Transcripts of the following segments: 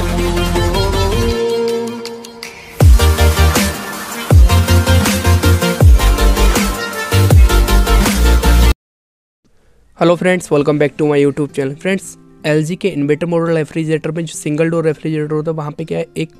Hello friends welcome back to my YouTube channel friends LG के inverter model refrigerator में जो single door refrigerator होता है, वहाँ पे क्या है, एक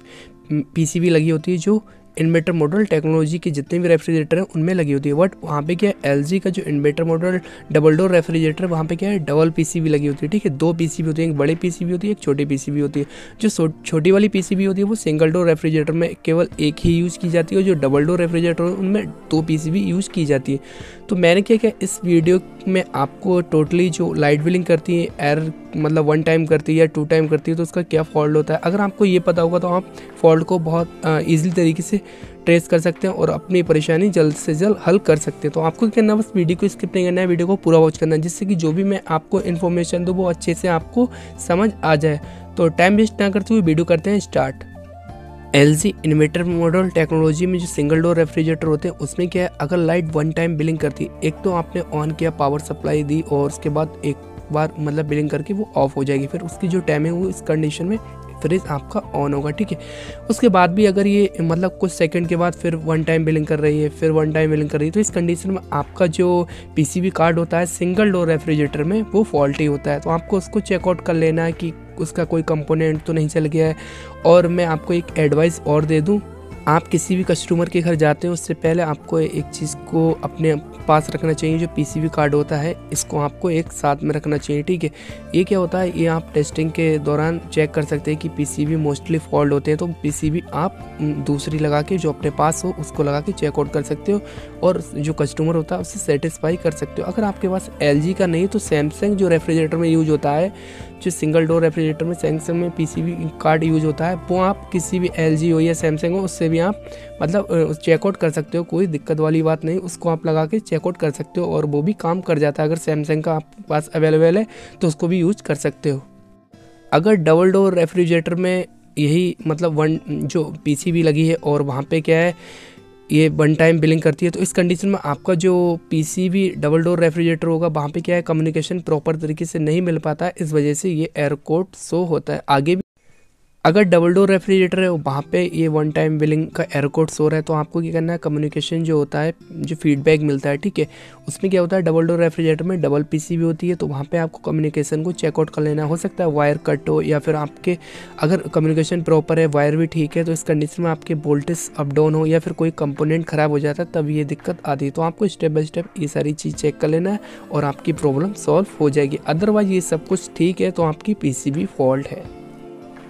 पीसीबी लगी होती है जो इन्वर्टर मॉडल टेक्नोलॉजी के जितने भी रेफ्रिजरेटर हैं, उनमें लगी होती है। बट वहाँ पे क्या है LG का जो inverter model double door refrigerator वहाँ पे क्या है डबल पीसीबी लगी होती है, ठीक है? दो पीसीबी होती है, एक बड़ी पीसीबी होती है, एक छोटी पीसीबी होती है। जो छोटी वाली पीसीबी होती है, वो सिंगल डोर रेफ्रिजरेटर में केवल एक ही यूज़ की जाती है, और जो डबल डोर रेफ्रिजरेटर है, उनमें दो पी यूज़ की जाती है। तो मैंने क्या क्या इस वीडियो में आपको टोटली जो लाइट बिलिंग करती है एर मतलब वन टाइम करती है या टू टाइम करती है तो उसका क्या फॉल्ट होता है? अगर आपको ये पता होगा तो आप फॉल्ट को बहुत ईजिली तरीके से ट्रेस कर सकते हैं और अपनी परेशानी जल्द से जल्द हल कर सकते हैं। तो आपको क्या करना बस वीडियो को स्किप नहीं करना है वीडियो को पूरा वॉच करना है, जिससे कि जो भी मैं आपको इन्फॉर्मेशन दूँ, वो अच्छे से आपको समझ आ जाए। तो टाइम वेस्ट ना करते हुए वीडियो करते हैं start L G inverter model technology में जो सिंगल डोर रेफ्रिजरेटर होते हैं, उसमें क्या है, अगर लाइट वन टाइम बिलिंग करती है एक तो आपने ऑन किया पावर सप्लाई दी और उसके बाद एक बार मतलब बिलिंग करके वो ऑफ़ हो जाएगी। फिर उसकी जो टाइमिंग वो इस कंडीशन में फ्रिज आपका ऑन होगा, ठीक है? उसके बाद भी अगर ये मतलब कुछ सेकंड के बाद फिर वन टाइम बिलिंग कर रही है, फिर वन टाइम बिलिंग कर रही है तो इस कंडीशन में आपका जो पीसीबी कार्ड होता है सिंगल डोर रेफ्रिजरेटर में वो फॉल्टी होता है। तो आपको उसको चेकआउट कर लेना है कि उसका कोई कंपोनेंट तो नहीं चल गया है। और मैं आपको एक एडवाइस और दे दूँ, आप किसी भी कस्टमर के घर जाते हैं, उससे पहले आपको एक चीज़ को अपने पास रखना चाहिए, जो पीसीबी कार्ड होता है, इसको आपको एक साथ में रखना चाहिए, ठीक है? ये क्या होता है, ये आप टेस्टिंग के दौरान चेक कर सकते हैं कि पीसीबी मोस्टली फॉल्ट होते हैं तो पीसीबी आप दूसरी लगा के, जो अपने पास हो, उसको लगा के चेकआउट कर सकते हो, और जो कस्टमर होता है उससे सेटिस्फाई कर सकते हो। अगर आपके पास एलजी का नहीं तो सैमसंग जो रेफ्रिजरेटर में यूज़ होता है, जो सिंगल डोर रेफ्रिजरेटर में सैमसंग में पीसीबी कार्ड यूज़ होता है, वो आप किसी भी एलजी हो या सैमसंग हो, उससे भी आप मतलब चेकआउट कर सकते हो, कोई दिक्कत वाली बात नहीं, उसको आप लगा के चेकआउट कर सकते हो और वो भी काम कर जाता है। अगर सैमसंग का आपके पास अवेलेबल है तो उसको भी यूज़ कर सकते हो। अगर डबल डोर रेफ्रिजरेटर में यही मतलब वन जो पीसीबी लगी है और वहाँ पे क्या है, ये वन टाइम बिलिंग करती है तो इस कंडीशन में आपका जो पीसीबी डबल डोर रेफ्रिजरेटर होगा, वहाँ पे क्या है कम्युनिकेशन प्रॉपर तरीके से नहीं मिल पाता है इस वजह से ये एयर कोड शो होता है। आगे भी अगर डबल डोर रेफ्रिजरेटर है, वहाँ पे ये वन टाइम बिलिंग का एयर कोड रहा है तो आपको क्या करना है कम्युनिकेशन जो होता है, जो फीडबैक मिलता है, ठीक है? उसमें क्या होता है डबल डोर रेफ्रिजरेटर में डबल पीसी भी होती है तो वहाँ पे आपको कम्युनिकेशन को चेकआउट कर लेना हो। सकता है वायर कट हो, या फिर आपके अगर कम्युनिकेशन प्रॉपर है वायर भी ठीक है तो इस कंडीशन में आपके वोल्टेज अप डाउन हो, या फिर कोई कंपोनेंट ख़राब हो जाता है, तब ये दिक्कत आती है। तो आपको स्टेप बाई स्टेप ये सारी चीज़ चेक कर लेना है, और आपकी प्रॉब्लम सॉल्व हो जाएगी। अदरवाइज़ ये सब कुछ ठीक है तो आपकी पी फॉल्ट है।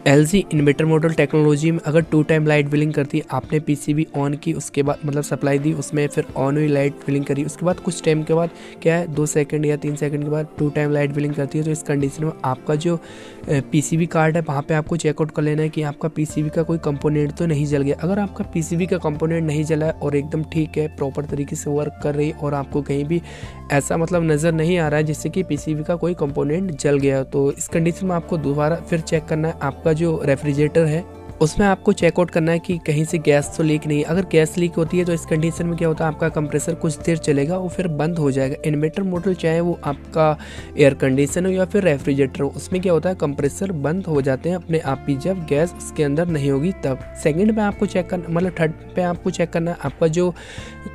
L G inverter model technology में अगर टू टाइम लाइट बिलिंग करती है आपने पीसीबी ऑन की, उसके बाद मतलब सप्लाई दी, उसमें फिर ऑन हुई लाइट बिलिंग करी, उसके बाद कुछ टाइम के बाद क्या है, दो सेकंड या तीन सेकंड के बाद टू टाइम लाइट बिलिंग करती है तो इस कंडीशन में आपका जो पीसीबी कार्ड है, वहाँ पे आपको चेकआउट कर लेना है कि आपका पीसीबी का कोई कंपोनेंट तो नहीं जल गया। अगर आपका पीसीबी का कंपोनेंट नहीं जला है और एकदम ठीक है प्रॉपर तरीके से वर्क कर रही और आपको कहीं भी ऐसा मतलब नज़र नहीं आ रहा है, जिससे कि पीसीबी का कोई कंपोनेंट जल गया तो इस कंडीशन में आपको दोबारा फिर चेक करना है, आपका जो रेफ्रिजरेटर है उसमें आपको चेकआउट करना है कि कहीं से गैस तो लीक नहीं अगर गैस लीक होती है तो इस कंडीशन में क्या होता है, आपका कंप्रेसर कुछ देर चलेगा, वो फिर बंद हो जाएगा। इन्वेटर मॉडल चाहे वो आपका एयर कंडीशन हो या फिर रेफ्रिजरेटर हो, उसमें क्या होता है कंप्रेसर बंद हो जाते हैं अपने आप ही। जब गैस उसके अंदर नहीं होगी, तब सेकेंड में आपको चेक करना मतलब थर्ड पे आपको चेक करना है आपका जो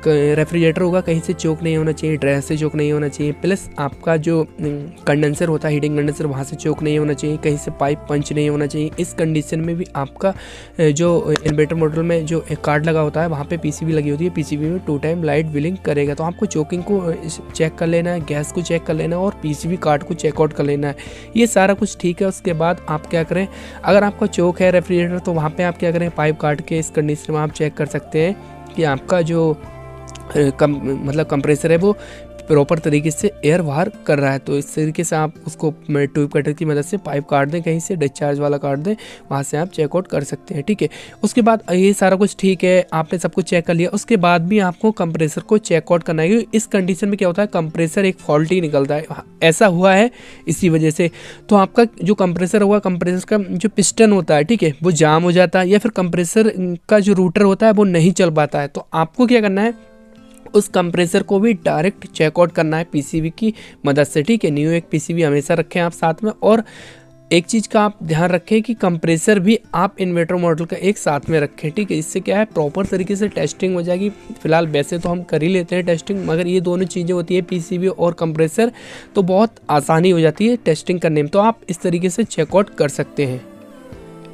रेफ्रिजरेटर होगा, कहीं से चोक नहीं होना चाहिए ड्रेस से चोक नहीं होना चाहिए। प्लस आपका जो कंडेंसर होता है हीटिंग कंडेंसर वहाँ से चोक नहीं होना चाहिए, कहीं से पाइप पंच नहीं होना चाहिए। इस कंडीशन में भी आपका जो इन्वर्टर मॉडल में जो एक कार्ड लगा होता है, वहाँ पे पीसीबी लगी होती है। पीसीबी में टू टाइम लाइट बिलिंग करेगा। तो आपको चोकिंग को चेक कर लेना है गैस को चेक कर लेना है और पीसीबी कार्ड को चेकआउट कर लेना है। ये सारा कुछ ठीक है। उसके बाद आप क्या करें, अगर आपका चौक है रेफ्रिजरेटर तो वहाँ पर आप क्या करें पाइप काट के इस कंडीशन में आप चेक कर सकते हैं कि आपका जो कम मतलब कंप्रेसर है वो प्रॉपर तरीके से एयर बाहर कर रहा है। तो इस तरीके से आप उसको ट्यूब कटर की मदद से पाइप काट दें, कहीं से डिस्चार्ज वाला काट दें, वहाँ से आप चेकआउट कर सकते हैं, ठीक है? उसके बाद ये सारा कुछ ठीक है, आपने सब कुछ चेक कर लिया। उसके बाद भी आपको कंप्रेसर को चेकआउट करना है इस कंडीशन में क्या होता है कंप्रेसर एक फॉल्टी निकलता है। ऐसा हुआ है इसी वजह से। तो आपका जो कंप्रेसर हुआ कंप्रेसर का जो पिस्टन होता है, ठीक है, वो जाम हो जाता है या फिर कंप्रेसर का जो रूटर होता है, वो नहीं चल पाता है। तो आपको क्या करना है उस कंप्रेसर को भी डायरेक्ट चेकआउट करना है। पीसीबी की मदद से, ठीक है? न्यू एक पीसीबी हमेशा रखें आप साथ में। और एक चीज़ का आप ध्यान रखें कि कंप्रेसर भी आप इन्वर्टर मॉडल का एक साथ में रखें, ठीक है? इससे क्या है? प्रॉपर तरीके से टेस्टिंग हो जाएगी। फ़िलहाल वैसे तो हम कर ही लेते हैं टेस्टिंग, मगर ये दोनों चीज़ें होती है, पीसीबी और कंप्रेसर तो बहुत आसानी हो जाती है टेस्टिंग करने में। तो आप इस तरीके से चेकआउट कर सकते हैं।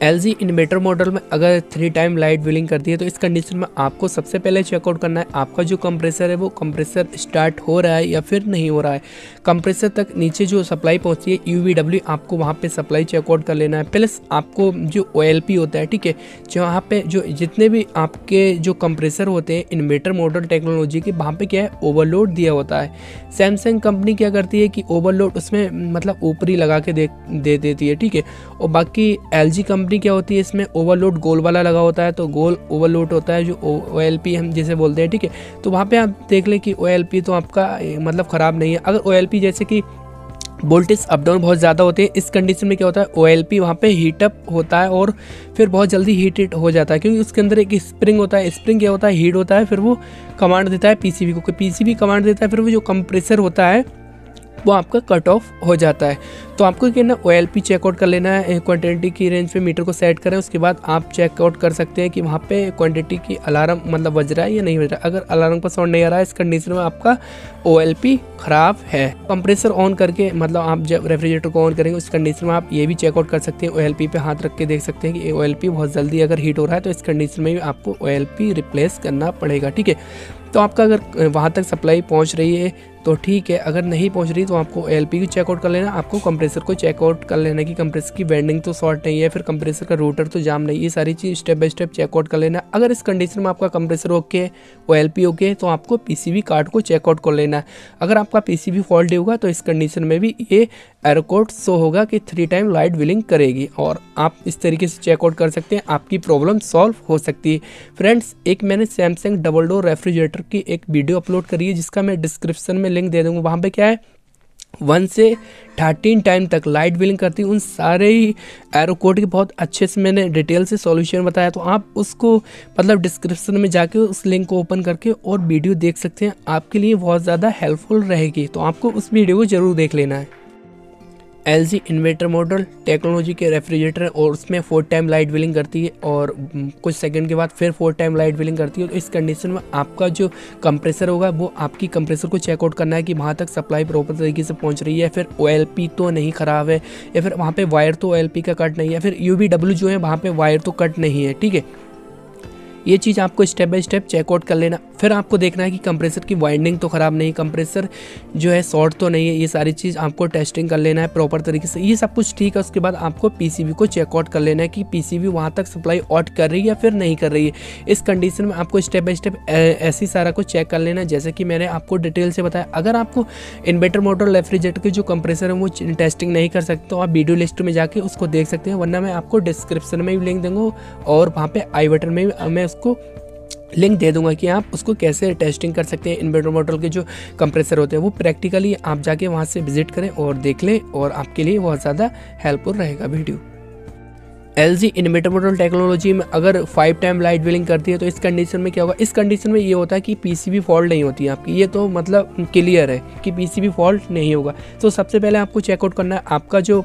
एल जी इन्वेटर मॉडल में अगर थ्री टाइम लाइट बिलिंग करती है तो इस कंडीशन में आपको सबसे पहले चेकआउट करना है, आपका जो कंप्रेसर है वो कंप्रेसर स्टार्ट हो रहा है या फिर नहीं हो रहा है। कंप्रेसर तक नीचे जो सप्लाई पहुँचती है यूवीडब्ल्यू आपको वहाँ पे सप्लाई चेकआउट कर लेना है। प्लस आपको जो ओ होता है, ठीक है, जहाँ पे जो जितने भी आपके जो कंप्रेसर होते हैं इन्वेटर मॉडल टेक्नोलॉजी के, वहाँ पर क्या है ओवरलोड दिया होता है। सैमसंग कंपनी क्या करती है कि ओवरलोड उसमें मतलब ऊपरी लगा के दे देती है, ठीक है, और बाकी एल कंपनी कंपनी क्या होती है, इसमें ओवरलोड गोल वाला लगा होता है तो गोल ओवरलोड होता है, जो ओ एल पी हम जिसे बोलते हैं, ठीक है? तो वहाँ पे आप देख लें कि ओ एल पी तो आपका मतलब ख़राब नहीं है। अगर ओ एल पी जैसे कि वोल्टेज अप डाउन बहुत ज़्यादा होते हैं, इस कंडीशन में क्या होता है ओ एल पी वहाँ पर हीटअप होता है और फिर बहुत जल्दी हीट हीट हो जाता है, क्योंकि उसके अंदर एक स्प्रिंग होता है। स्प्रिंग क्या होता है हीट होता है, फिर वो कमांड देता है पीसीबी को। पीसीबी कमांड देता है, फिर वो जो कंप्रेसर होता है वो आपका कट ऑफ़ हो जाता है। तो आपको क्या ना ओ एल पी चेकआउट कर लेना है क्वान्टिटी की रेंज पे मीटर को सेट करें, उसके बाद आप चेकआउट कर सकते हैं कि वहाँ पे क्वांटिटी की अलार्म मतलब बज रहा है या नहीं बज रहा है। अगर अलार्म का साउंड नहीं आ रहा है, इस कंडीशन में आपका ओ एल पी ख़राब है। कंप्रेसर ऑन करके मतलब आप जब रेफ्रिजरेटर को ऑन करेंगे, उस कंडीशन में आप ये भी चेकआउट कर सकते हैं ओ एल पी पे हाथ रख के देख सकते हैं कि ओ एल पी बहुत जल्दी अगर हीट हो रहा है तो इस कंडीशन में भी आपको ओ एल पी रिप्लेस करना पड़ेगा, ठीक है? तो आपका अगर वहाँ तक सप्लाई पहुँच रही है तो ठीक है, अगर नहीं पहुँच रही तो आपको एल की चेकआउट कर लेना। आपको कंप्रेसर को चेकआउट कर लेना कि कंप्रेसर की वेंडिंग तो शॉर्ट नहीं है, फिर कंप्रेसर का रूटर तो जाम नहीं ये सारी चीज़ step by step check out कर लेना। अगर इस कंडीशन में आपका कंप्रेसर ओके है, वो एल ओके है तो आपको पी कार्ड को चेकआउट कर लेना। अगर आपका पी सी फॉल्ट होगा तो इस कंडीशन में भी ये एयरकोड शो होगा कि थ्री टाइम लाइट बिलिंग करेगी और आप इस तरीके से चेकआउट कर सकते हैं, आपकी प्रॉब्लम सॉल्व हो सकती है। फ्रेंड्स एक मैंने सैमसंग डबल डोर रेफ्रिजरेटर की एक वीडियो अपलोड करी है, जिसका मैं डिस्क्रिप्शन में लिंक दे दूँगा। वहाँ पे क्या है? वन से थर्टीन टाइम तक लाइट बिलिंग करती उन सारे ही एरो कोड के बहुत अच्छे से मैंने डिटेल से सॉल्यूशन बताया। तो आप उसको मतलब डिस्क्रिप्शन में जाके उस लिंक को ओपन करके और वीडियो देख सकते हैं। आपके लिए बहुत ज़्यादा हेल्पफुल रहेगी। तो आपको उस वीडियो को ज़रूर देख लेना है। L G inverter model technology के रेफ्रिजरेटर और उसमें फोर टाइम लाइट बिलिंग करती है और कुछ सेकंड के बाद फिर फोर टाइम लाइट बिलिंग करती है तो इस कंडीशन में आपका जो कंप्रेसर होगा, वो आपकी कंप्रेसर को चेकआउट करना है कि वहाँ तक सप्लाई प्रॉपर तरीके से पहुँच रही है फिर ओएलपी तो नहीं ख़राब है या फिर वहाँ पर वायर तो ओ का कट नहीं है फिर यू जो है वहाँ पर वायर तो कट नहीं है, ठीक है? ये चीज़ आपको स्टेप बाय स्टेप चेकआउट कर लेना। फिर आपको देखना है कि कंप्रेसर की वाइंडिंग तो ख़राब नहीं कंप्रेसर जो है शॉर्ट तो नहीं है, ये सारी चीज़ आपको टेस्टिंग कर लेना है प्रॉपर तरीके से। ये सब कुछ ठीक है, उसके बाद आपको पीसीबी को चेकआउट कर लेना है कि पीसीबी वहाँ तक सप्लाई आउट कर रही है या फिर नहीं कर रही है। इस कंडीशन में आपको स्टेप बाय स्टेप ऐसी सारा कुछ चेक कर लेना है, जैसे कि मैंने आपको डिटेल से बताया। अगर आपको इन्वेटर मोटर रेफ्रिजरेटर के जो कंप्रेसर है, वो टेस्टिंग नहीं कर सकते तो आप वीडियो लिस्ट में जाके उसको देख सकते हैं, वरना मैं आपको डिस्क्रिप्शन में भी लिंक दूँगा और वहाँ पे आई बटन में मैं उसको लिंक दे दूँगा कि आप उसको कैसे टेस्टिंग कर सकते हैं इन्वर्टर मोटर के जो कंप्रेसर होते हैं, वो प्रैक्टिकली आप जाके वहाँ से विज़िट करें और देख लें और आपके लिए बहुत ज़्यादा हेल्पफुल रहेगा video L G inverter motor technology में अगर फाइव टाइम लाइट बिलिंग करती है तो इस कंडीशन में क्या होगा? इस कंडीशन में ये होता है कि पीसीबी फॉल्ट नहीं होती है आपकी। ये तो मतलब क्लियर है कि पीसीबी फॉल्ट नहीं होगा। तो सबसे पहले आपको चेकआउट करना है। आपका जो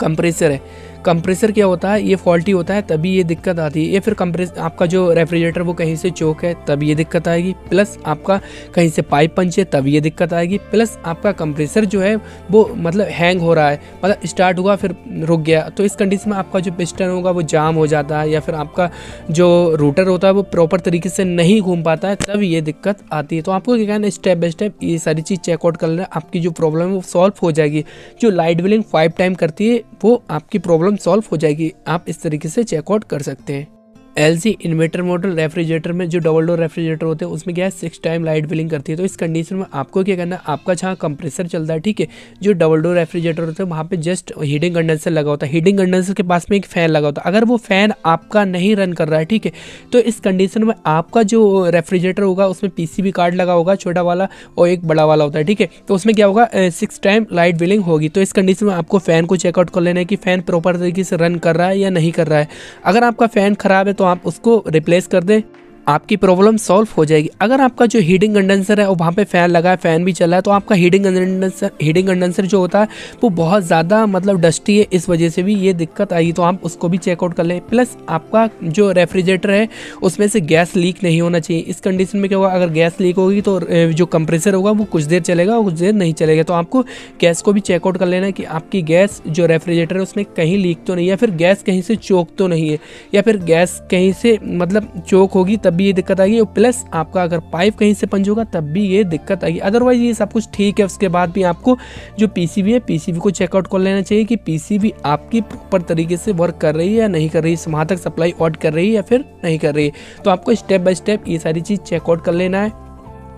कंप्रेसर है कंप्रेसर क्या होता है? ये फॉल्टी होता है, तभी ये दिक्कत आती है। या फिर कंप्रेस आपका जो रेफ्रिजरेटर वो कहीं से चौक है, तब ये दिक्कत आएगी। प्लस आपका कहीं से पाइप पंच है, तब ये दिक्कत आएगी। प्लस आपका कंप्रेसर जो है, वो मतलब हैंग हो रहा है। मतलब स्टार्ट हुआ, फिर रुक गया। तो इस कंडीशन में आपका जो पिस्टन होगा, वो जाम हो जाता है। या फिर आपका जो रूटर होता है, वो प्रॉपर तरीके से नहीं घूम पाता है, तब ये दिक्कत आती है। तो आपको क्या कहना स्टेप बाय स्टेप ये सारी चीज़ चेकआउट कर लेना। आपकी जो प्रॉब्लम है, वो सॉल्व हो जाएगी। जो लाइट बिलिंग फाइव टाइम करती है, वो आपकी प्रॉब्लम सॉल्व हो जाएगी आप इस तरीके से चेकआउट कर सकते हैं। L G inverter model refrigerator में जो डबल डोर रेफ्रिजरेटर होते हैं, उसमें क्या है सिक्स टाइम लाइट बिलिंग करती है। तो इस कंडीशन में आपको क्या करना है, आपका जहाँ कंप्रेसर चलता है, ठीक है, जो डबल डोर रेफ्रिजरेटर होता है, वहाँ पे जस्ट हीटिंग कंडेंसर लगा होता है। हीटिंग कंडेंसर के पास में एक फ़ैन लगा होता है। अगर वो फ़ैन आपका नहीं रन कर रहा है, ठीक है तो इस कंडीशन में आपका जो रेफ्रिजरेटर होगा, उसमें पी कार्ड लगा होगा, छोटा वाला और एक बड़ा वाला होता है, ठीक है तो उसमें क्या होगा सिक्स टाइम लाइट बिलिंग होगी। तो इस कंडीशन में आपको फ़ैन को चेकआउट कर लेना है कि फ़ैन प्रॉपर तरीके से रन कर रहा है या नहीं कर रहा है। अगर आपका फ़ैन ख़राब है तो आप उसको रिप्लेस कर दें। आपकी प्रॉब्लम सॉल्व हो जाएगी। अगर आपका जो हीटिंग कंडेंसर है और वहाँ पे फ़ैन लगा है फ़ैन भी चल है तो आपका हीटिंग कंडेंसर हीटिंग कंडेंसर जो होता है, वो बहुत ज़्यादा मतलब डस्टी है, इस वजह से भी ये दिक्कत आई तो आप उसको भी चेकआउट कर लें। प्लस आपका जो रेफ्रिजरेटर है, उसमें से गैस लीक नहीं होना चाहिए। इस कंडीशन में क्या होगा, अगर गैस लीक होगी तो जो कंप्रेसर होगा, वो कुछ देर चलेगा और कुछ देर नहीं चलेगा। तो आपको गैस को भी चेकआउट कर लेना कि आपकी गैस जो रेफ्रिजरेटर है, उसमें कहीं लीक तो नहीं है, या फिर गैस कहीं से चोक तो नहीं है, या फिर गैस कहीं से मतलब चोक होगी, तब भी ये दिक्कत आएगी प्लस आपका अगर पाइप कहीं से पंच होगा, तब भी ये दिक्कत आएगी। अदरवाइज़ ये सब कुछ ठीक है, उसके बाद भी आपको जो पीसीबी है पीसीबी को चेकआउट कर लेना चाहिए कि पीसीबी आपकी प्रॉपर तरीके से वर्क कर रही है या नहीं कर रही है तक सप्लाई ऑड कर रही है या फिर नहीं कर रही है। तो आपको स्टेप बाय स्टेप ये सारी चीज़ चेकआउट कर लेना है।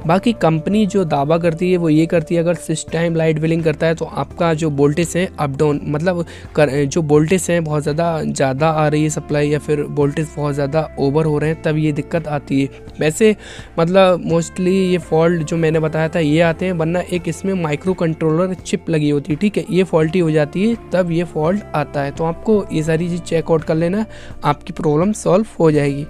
बाकी कंपनी जो दावा करती है वो ये करती है अगर सिस्टम लाइट बिलिंग करता है तो आपका जो वोल्टेज है अप डाउन मतलब कर, जो वोल्टेज है बहुत ज़्यादा ज़्यादा आ रही है सप्लाई या फिर वोल्टेज बहुत ज़्यादा ओवर हो रहे हैं तब ये दिक्कत आती है। वैसे मतलब मोस्टली ये फॉल्ट जो मैंने बताया था ये आते हैं वरना एक इसमें माइक्रो कंट्रोलर चिप लगी होती है ठीक है ये फॉल्टी हो जाती है तब ये फॉल्ट आता है। तो आपको ये सारी चीज़ चेकआउट कर लेना आपकी प्रॉब्लम सॉल्व हो जाएगी।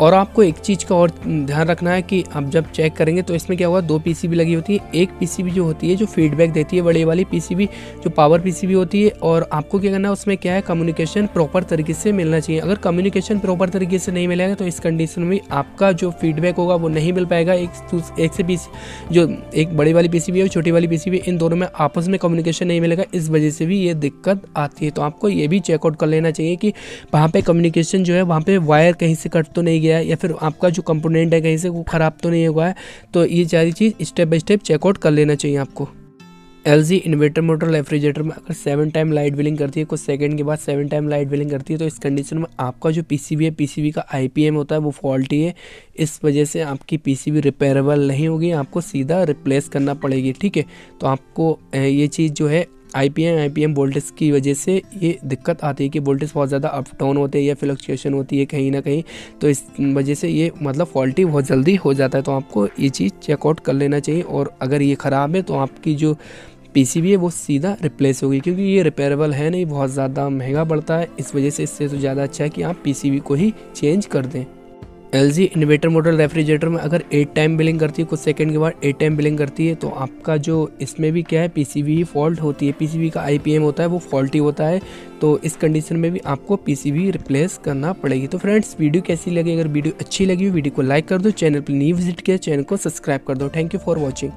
और आपको एक चीज़ का और ध्यान रखना है कि आप जब चेक करेंगे तो इसमें क्या हुआ, दो पीसीबी लगी होती है। एक पीसीबी जो होती है, जो फीडबैक देती है बड़ी वाली पीसीबी जो पावर पीसीबी होती है और आपको क्या करना है, उसमें क्या है कम्युनिकेशन प्रॉपर तरीके से मिलना चाहिए। अगर कम्युनिकेशन प्रॉपर तरीके से नहीं मिलेगा तो इस कंडीशन में आपका जो फीडबैक होगा, वो नहीं मिल पाएगा। एक एक से पीस जो एक बड़ी वाली पी और छोटी वाली पी इन दोनों में आपस में कम्युनिकेशन नहीं मिलेगा। इस वजह से भी ये दिक्कत आती है। तो आपको ये भी चेकआउट कर लेना चाहिए कि वहाँ पर कम्युनिकेशन जो है, वहाँ पर वायर कहीं से कट तो नहीं गया है या फिर आपका जो कंपोनेंट है कहीं से वो ख़राब तो नहीं हुआ है तो ये सारी चीज़ step by step check out कर लेना चाहिए आपको। L G inverter motor refrigerator में अगर सेवन टाइम लाइट बिलिंग करती है, कुछ सेकंड के बाद सेवन टाइम लाइट बिलिंग करती है तो इस कंडीशन में आपका जो पीसीबी है पीसीबी का आईपीएम होता है, वो फॉल्टी है। इस वजह से आपकी पीसीबी रिपेयरेबल नहीं होगी, आपको सीधा रिप्लेस करना पड़ेगी, ठीक है? तो आपको ये चीज़ जो है I P M I P M voltage की वजह से ये दिक्कत आती है कि वोल्टेज बहुत ज़्यादा अप डाउन होते हैं या फ्लक्चुएशन होती है कहीं ना कहीं। तो इस वजह से ये मतलब फॉल्टी बहुत जल्दी हो जाता है। तो आपको ये चीज़ चेकआउट कर लेना चाहिए और अगर ये ख़राब है तो आपकी जो पीसीबी है वो सीधा रिप्लेस होगी क्योंकि ये रिपेयरेबल है नहीं, बहुत ज़्यादा महँगा पड़ता है। इस वजह से इससे तो ज़्यादा अच्छा है कि आप पीसीबी को ही चेंज कर दें। L G inverter model refrigerator में अगर एट टाइम बिलिंग करती है, कुछ सेकंड के बाद एट टाइम बिलिंग करती है तो आपका जो इसमें भी क्या है पीसीबी ही फॉल्ट होती है। पीसीबी का आईपीएम होता है, वो फॉल्टी होता है तो इस कंडीशन में भी आपको पीसीबी रिप्लेस करना पड़ेगी। तो फ्रेंड्स वीडियो कैसी लगी? अगर वीडियो अच्छी लगी वीडियो को लाइक कर दो चैनल पर न्यू विज़िट किया चैनल को सब्सक्राइब कर दो। Thank you for watching